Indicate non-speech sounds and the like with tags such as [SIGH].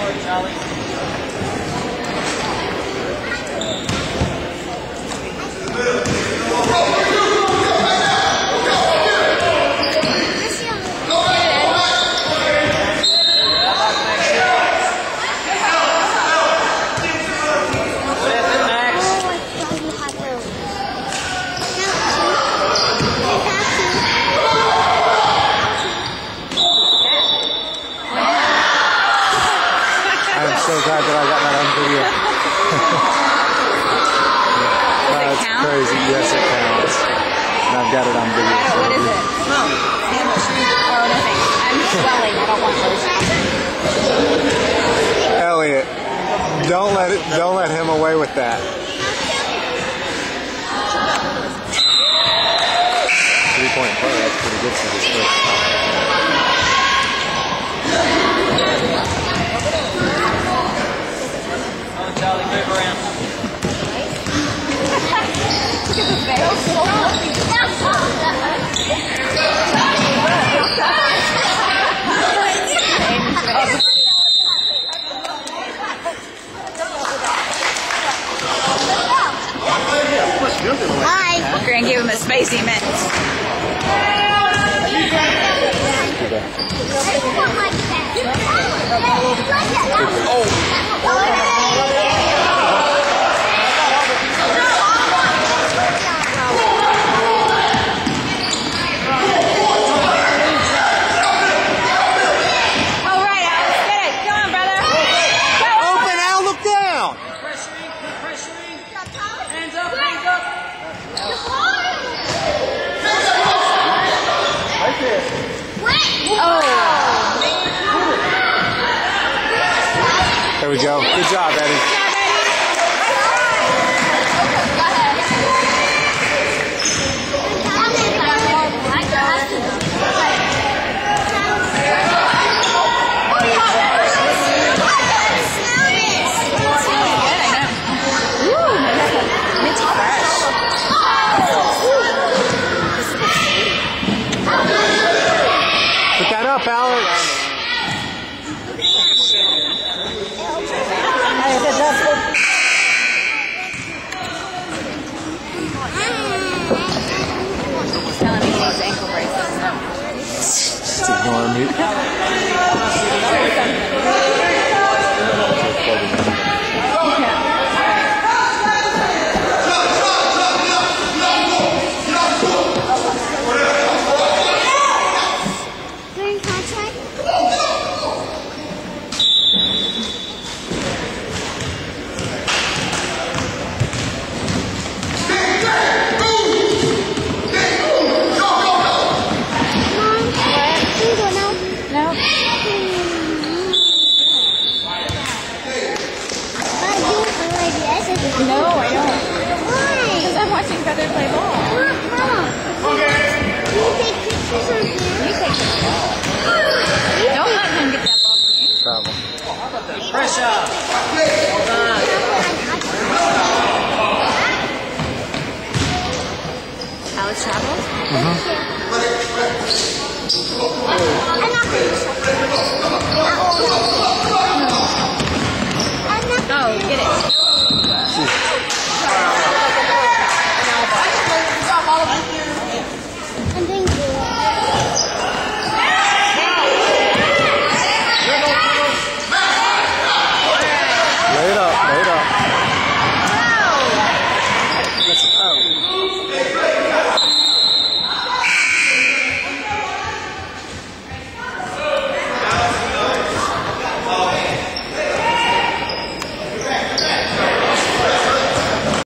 Charlie. I'm so glad that I got that on video. That's crazy. Yes, it counts. And I've got it on video. I don't, what is it? Oh, oh nothing. I'm swelling. I don't want those. Elliot, don't let it. Don't let him away with that. Three point play. That's pretty good for his first. Hi. Grand gave him a he meant. All we go. Good job, Eddie. Ignore [LAUGHS] 好球！嗯哼。